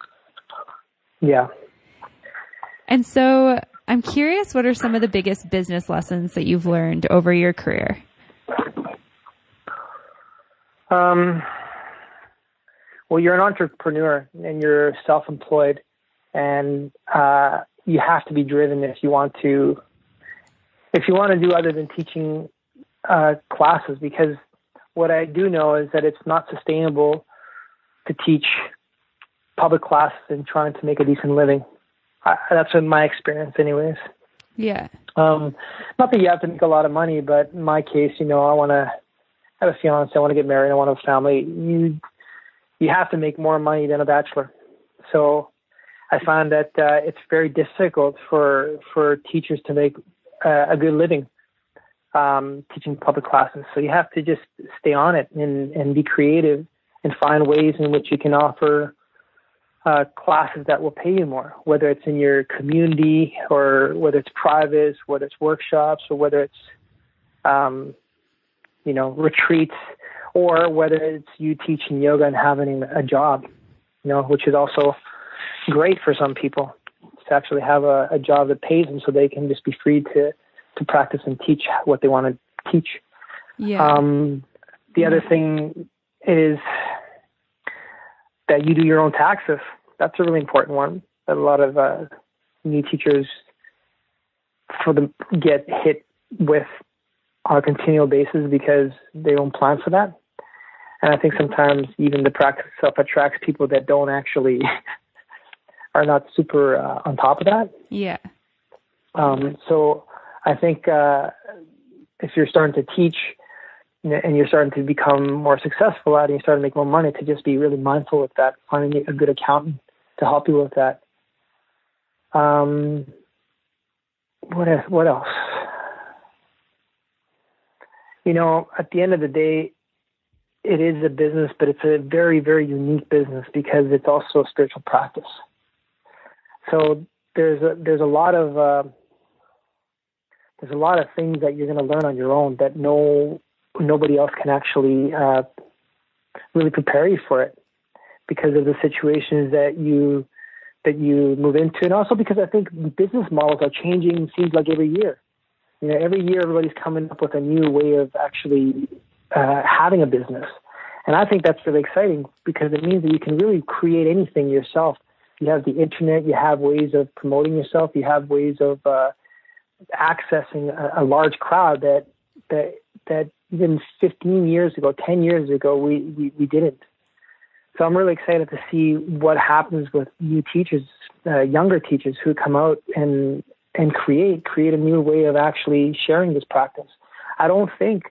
yeah. And so I'm curious, what are some of the biggest business lessons that you've learned over your career? Um, well, you're an entrepreneur and you're self-employed, and uh, you have to be driven if you want to if you want to do other than teaching uh, classes. Because what I do know is that it's not sustainable to teach public classes and trying to make a decent living. I, that's been my experience, anyways. Yeah. Um, not that you have to make a lot of money, but in my case, you know, I want to have a fiance, I want to get married, I want to have a family. You you have to make more money than a bachelor. So I find that uh, it's very difficult for for teachers to make uh, a good living um, teaching public classes. So you have to just stay on it and and be creative and find ways in which you can offer uh, classes that will pay you more, whether it's in your community or whether it's private, whether it's workshops or whether it's um, you know retreats or whether it's you teaching yoga and having a job, you know, which is also great for some people to actually have a, a job that pays them so they can just be free to to practice and teach what they want to teach. Yeah. Um, the other thing is that you do your own taxes. That's a really important one that a lot of uh, new teachers for them get hit with on a continual basis because they don't plan for that. And I think sometimes even the practice itself attracts people that don't actually are not super uh, on top of that. Yeah. Um, so I think uh, if you're starting to teach and you're starting to become more successful at it, and you start to make more money, to just be really mindful with that, finding a good accountant to help you with that. Um, what else? What else? You know, at the end of the day, it is a business, but it's a very, very unique business because it's also a spiritual practice. So there's a there's a lot of uh, there's a lot of things that you're going to learn on your own that no nobody else can actually uh, really prepare you for it because of the situations that you that you move into, and also because I think business models are changing. Seems like every year, you know, every year everybody's coming up with a new way of actually uh, having a business, and I think that's really exciting because it means that you can really create anything yourself. You have the internet, you have ways of promoting yourself, you have ways of uh, accessing a, a large crowd that that that even 15 years ago, 10 years ago, we, we, we didn't. So I'm really excited to see what happens with new teachers, uh, younger teachers who come out and and create create a new way of actually sharing this practice. I don't think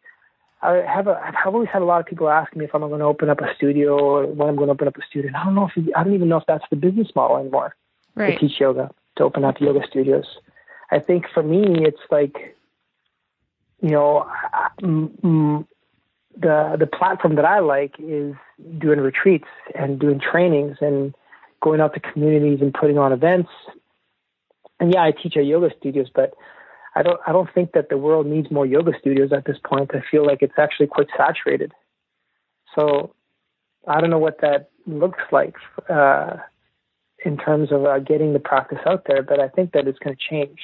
I have a, I've always had a lot of people ask me if I'm going to open up a studio or when I'm going to open up a studio. And I don't know if I don't even know if that's the business model anymore right. to teach yoga to open up yoga studios. I think for me, it's like, you know, the the platform that I like is doing retreats and doing trainings and going out to communities and putting on events. And yeah, I teach at yoga studios, but I don't I don't think that the world needs more yoga studios at this point. I feel like it's actually quite saturated. So I don't know what that looks like uh, in terms of uh, getting the practice out there, but I think that it's going to change.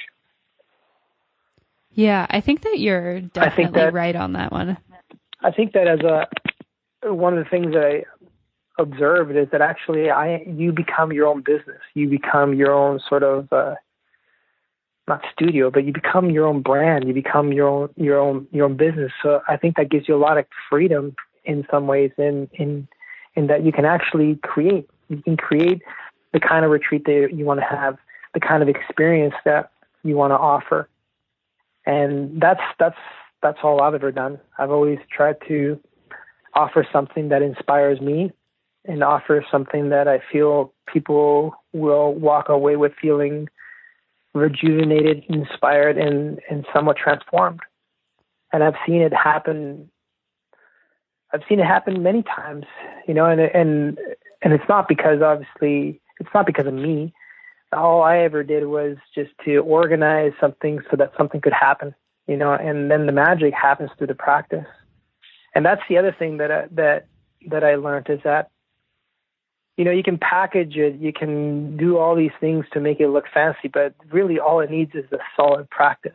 Yeah, I think that you're definitely that, right on that one. I think that as a one of the things that I observed is that actually I you become your own business. You become your own sort of uh, not studio, but you become your own brand. You become your own your own your own business. So I think that gives you a lot of freedom in some ways, in in in that you can actually create. You can create the kind of retreat that you want to have, the kind of experience that you want to offer and that's that's that's all I've ever done. I've always tried to offer something that inspires me and offer something that I feel people will walk away with feeling rejuvenated, inspired, and and somewhat transformed. And I've seen it happen. I've seen it happen many times, you know, and and and it's not because obviously it's not because of me all I ever did was just to organize something so that something could happen. you know, and then the magic happens through the practice. And that's the other thing that I, that that I learned is that you know you can package it, you can do all these things to make it look fancy, but really all it needs is a solid practice.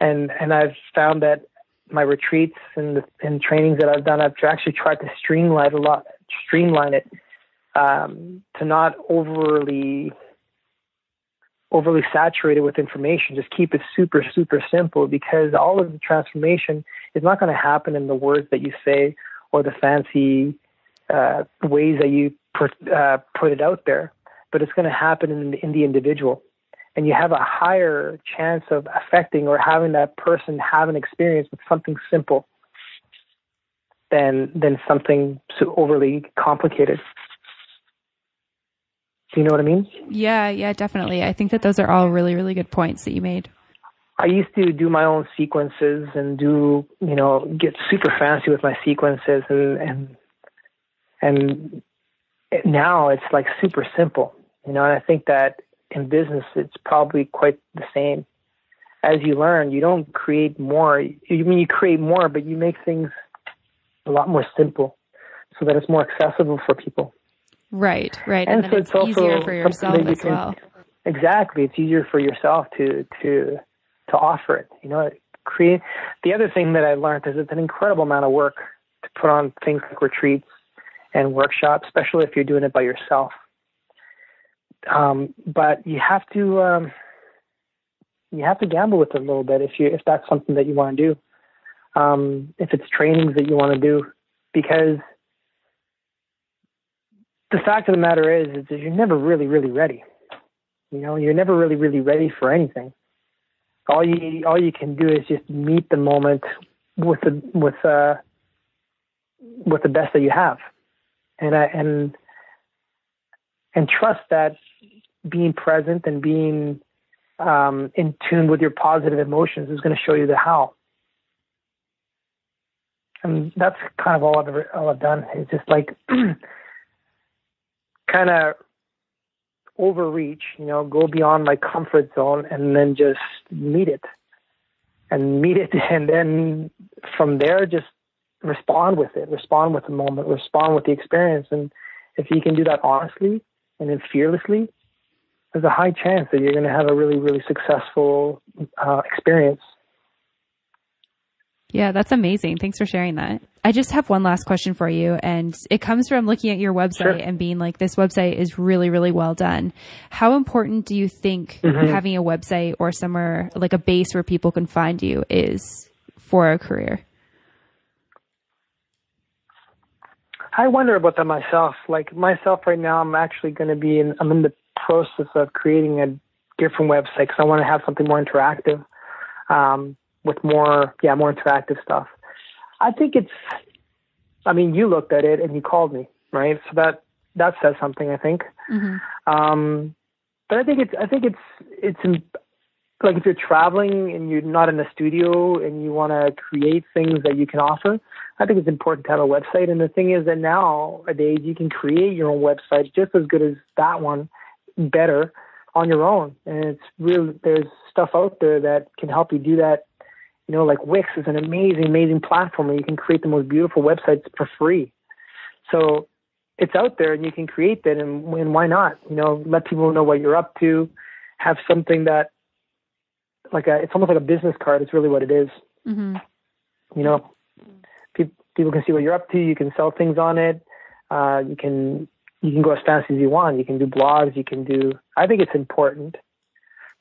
And and I've found that my retreats and the, and trainings that I've done, I've actually tried to streamline a lot, streamline it um, to not overly overly saturated with information. Just keep it super, super simple because all of the transformation is not going to happen in the words that you say or the fancy uh, ways that you put, uh, put it out there, but it's going to happen in, in the individual. And you have a higher chance of affecting or having that person have an experience with something simple than than something so overly complicated. Do you know what I mean? Yeah, yeah, definitely. I think that those are all really, really good points that you made. I used to do my own sequences and do, you know, get super fancy with my sequences and and and now it's like super simple, you know, and I think that in business it's probably quite the same. As you learn, you don't create more. You mean you create more, but you make things a lot more simple so that it's more accessible for people. Right, right. And, and so it's, it's easier for yourself you as can, well. Exactly. It's easier for yourself to to to offer it. You know, create the other thing that I learned is it's an incredible amount of work to put on things like retreats and workshops, especially if you're doing it by yourself. Um, but you have to um, you have to gamble with it a little bit if you if that's something that you want to do. Um, if it's trainings that you want to do, because the fact of the matter is, is you're never really, really ready. You know, you're never really, really ready for anything. All you all you can do is just meet the moment with the with uh with the best that you have, and I and and trust that being present and being um, in tune with your positive emotions is going to show you the how. And that's kind of all I've ever, all I've done. is just like kind of overreach, you know, go beyond my comfort zone and then just meet it and meet it. And then from there, just respond with it, respond with the moment, respond with the experience. And if you can do that honestly and then fearlessly, there's a high chance that you're going to have a really, really successful uh, experience. Yeah, that's amazing. Thanks for sharing that. I just have one last question for you, and it comes from looking at your website sure. and being like, this website is really, really well done. How important do you think mm-hmm. having a website or somewhere like a base where people can find you is for a career? I wonder about that myself. Like myself right now, I'm actually going to be in, I'm in the process of creating a different website because I want to have something more interactive. Um, with more, yeah, more interactive stuff. I think it's, I mean, you looked at it and you called me, right? So that, that says something, I think. Mm-hmm. Um, but I think it's, I think it's, it's in, like if you're traveling and you're not in a studio and you want to create things that you can offer, I think it's important to have a website. And the thing is that nowadays you can create your own website just as good as that one, better on your own. And it's real. There's stuff out there that can help you do that you know, like Wix is an amazing, amazing platform where you can create the most beautiful websites for free. So it's out there and you can create that and, and why not? You know, let people know what you're up to, have something that like a, it's almost like a business card. It's really what it is. Mm-hmm. You know, pe- people can see what you're up to. You can sell things on it. Uh, you can, you can go as fast as you want. You can do blogs. You can do, I think it's important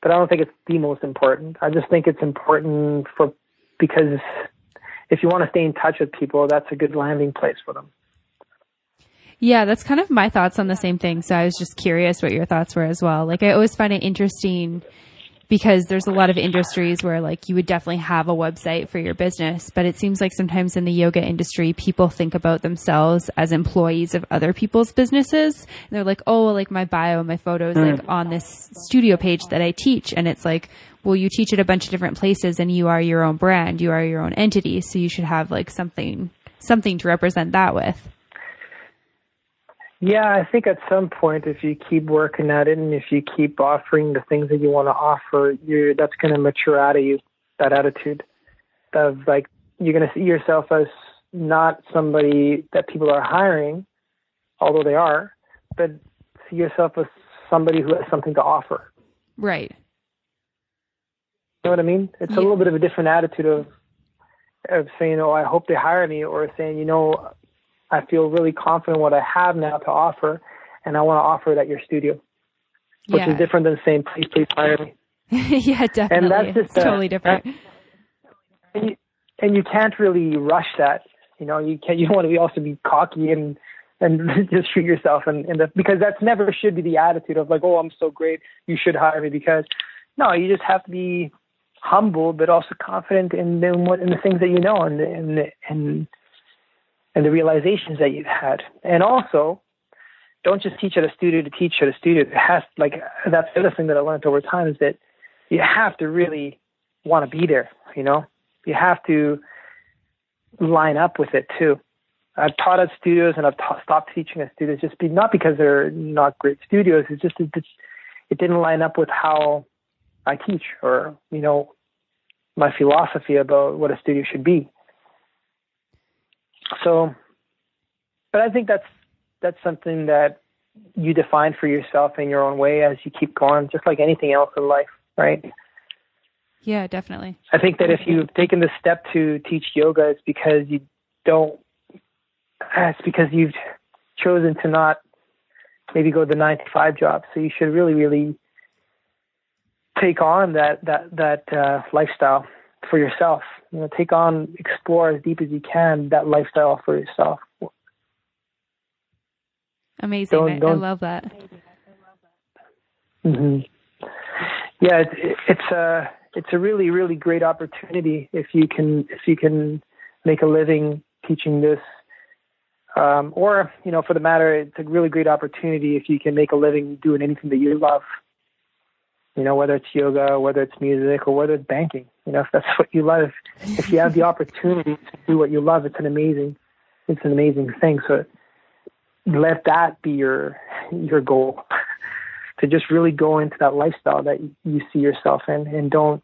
but I don't think it's the most important. I just think it's important for because if you want to stay in touch with people, that's a good landing place for them. Yeah, that's kind of my thoughts on the same thing. So I was just curious what your thoughts were as well. Like I always find it interesting because there's a lot of industries where like you would definitely have a website for your business, but it seems like sometimes in the yoga industry, people think about themselves as employees of other people's businesses. And they're like, oh, like my bio, my photos mm. like on this studio page that I teach. And it's like, well, you teach at a bunch of different places and you are your own brand, you are your own entity. So you should have like something, something to represent that with. Yeah, I think at some point, if you keep working at it and if you keep offering the things that you want to offer, you that's going to mature out of you. that attitude of like you're going to see yourself as not somebody that people are hiring, although they are, but see yourself as somebody who has something to offer. Right. You know what I mean? It's Yeah. a little bit of a different attitude of of saying, "Oh, I hope they hire me," or saying, "You know, I feel really confident what I have now to offer, and I want to offer it at your studio," which yeah. is different than saying, "Please, please hire me." yeah, definitely. that's just, uh, totally different. and you, and you can't really rush that. You know, you can't. You don't want to be also be cocky and and just shoot yourself and in the because that's never should be the attitude of like, oh, I'm so great, you should hire me. Because no, you just have to be humble, but also confident in the what in the things that you know and and and and the realizations that you've had. And also, don't just teach at a studio to teach at a studio. It has like that's the other thing that I learned over time is that you have to really want to be there. You know, you have to line up with it too. I've taught at studios and I've ta- stopped teaching at studios just be not because they're not great studios. It's just it, it didn't line up with how I teach or you know my philosophy about what a studio should be. So, but I think that's that's something that you define for yourself in your own way as you keep going, just like anything else in life, right? Yeah, definitely. I think that if you've taken the step to teach yoga, it's because you don't. It's because you've chosen to not maybe go the nine to five job. So you should really, really take on that that that uh, lifestyle for yourself. You know, take on, explore as deep as you can that lifestyle for yourself. Amazing. Don't- I, I don't- love that. hmm Yeah, it, it's a it's a really really great opportunity if you can if you can make a living teaching this, um, or you know for the matter, it's a really great opportunity if you can make a living doing anything that you love. You know, whether it's yoga, whether it's music, or whether it's banking. You know, if that's what you love, if you have the opportunity to do what you love, it's an amazing, it's an amazing thing. So let that be your your goal to just really go into that lifestyle that you see yourself in and don't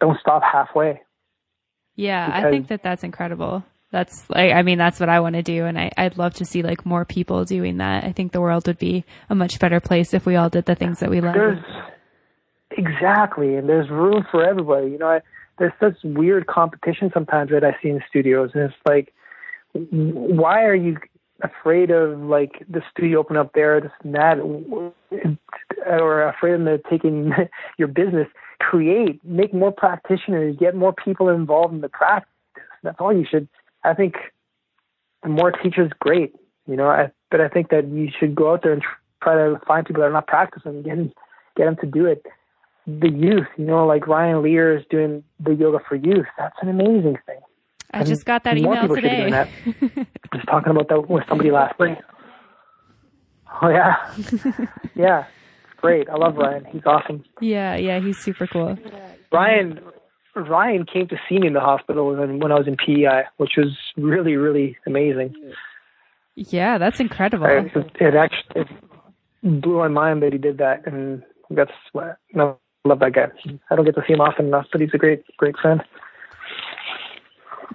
don't stop halfway Yeah, I think that that's incredible. That's like, I mean, that's what I want to do. And I, I'd love to see like more people doing that. I think the world would be a much better place if we all did the things that we love. there's exactly and there's room for everybody you know I, there's such weird competition sometimes that i see in studios and it's like why are you afraid of like the studio open up there this and that or afraid of them taking your business? Create make more practitioners get more people involved in the practice that's all you should i think the more teachers great you know I, but i think that you should go out there and try to find people that are not practicing and get get them to do it the youth you know like ryan Leier is doing the yoga for youth that's an amazing thing I just got that email people should be today. that. I was talking about that with somebody last night. Oh yeah, yeah, great. I love Ryan. He's awesome. yeah, yeah, he's super cool. Ryan, Ryan came to see me in the hospital when, when I was in PEI, which was really, really amazing. Yeah, that's incredible. I, it, it actually blew my mind that he did that, and that's what no, love that guy. I don't get to see him often enough, but he's a great, great friend.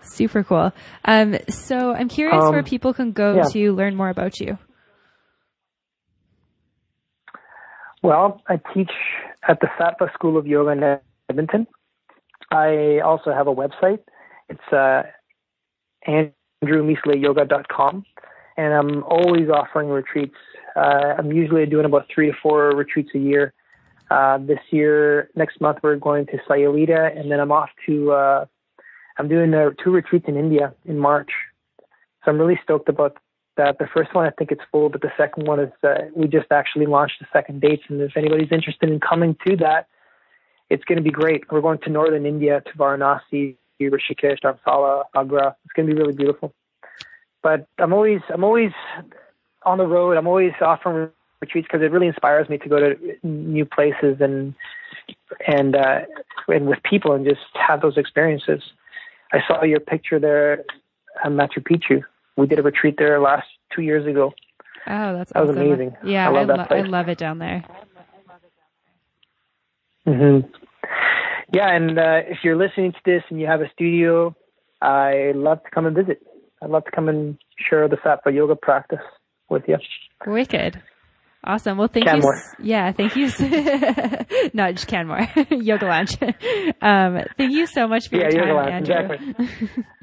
Super cool. Um, so I'm curious Um, where people can go yeah. to learn more about you. Well, I teach at the Sattva School of Yoga in Edmonton. I also have a website. It's uh, andrewmisleyoga.com, and I'm always offering retreats. Uh, I'm usually doing about three to four retreats a year. Uh, this year, next month, we're going to Sayulita, and then I'm off to. Uh, I'm doing two retreats in India in March, so I'm really stoked about that. The first one, I think it's full, but the second one is uh, we just actually launched the second dates, and if anybody's interested in coming to that, it's going to be great. We're going to northern India to Varanasi, Rishikesh, Dharamsala, Agra. It's going to be really beautiful. But I'm always I'm always on the road. I'm always offering retreats because it really inspires me to go to new places and and uh, and with people and just have those experiences. I saw your picture there at Machu Picchu. We did a retreat there last two years ago. Oh, that's That was awesome. amazing. Yeah, I love that lo- I love it down there. hmm Yeah, and uh, if you're listening to this and you have a studio, I'd love to come and visit. I'd love to come and share the Sattva yoga practice with you. Wicked. Awesome. Well, thank Canmore. you. Yeah, thank you. no, just Canmore Yoga Lounge. Um, thank you so much for Yeah, your time, lounge, Andrew. exactly.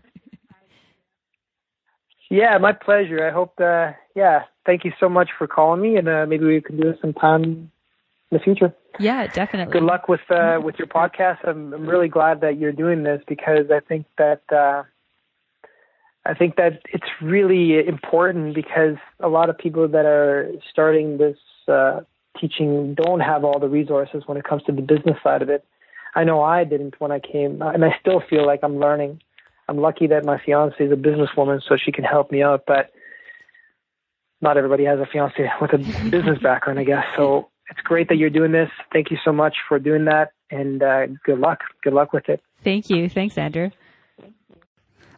Yeah, my pleasure. I hope. Uh, yeah, thank you so much for calling me, and uh, maybe we can do this sometime in the future. Yeah, definitely. Good luck with uh, with your podcast. I'm, I'm really glad that you're doing this because I think that uh, I think that it's really important because a lot of people that are starting this uh, teaching don't have all the resources when it comes to the business side of it. I know I didn't when I came, and I still feel like I'm learning. I'm lucky that my fiance is a businesswoman, so she can help me out. But not everybody has a fiance with a business background, I guess. So it's great that you're doing this. Thank you so much for doing that, and uh, good luck. Good luck with it. Thank you. Thanks, Andrew.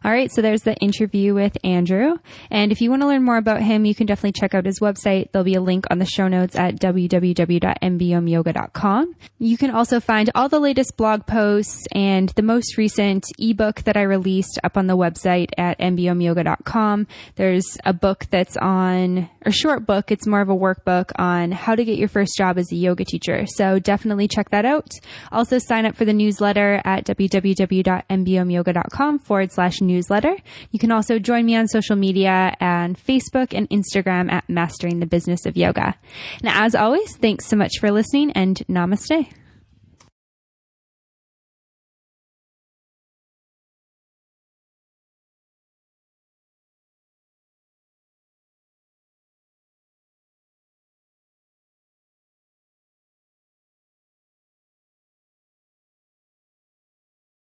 All right, so there's the interview with Andrew. And if you want to learn more about him, you can definitely check out his website. There'll be a link on the show notes at www.mbomyoga.com. You can also find all the latest blog posts and the most recent ebook that I released up on the website at mbomyoga.com. There's a book that's on, or short book, it's more of a workbook on how to get your first job as a yoga teacher. So definitely check that out. Also sign up for the newsletter at www.mbomyoga.com forward slash newsletter. You can also join me on social media and Facebook and Instagram at Mastering the Business of Yoga. And as always, thanks so much for listening and namaste.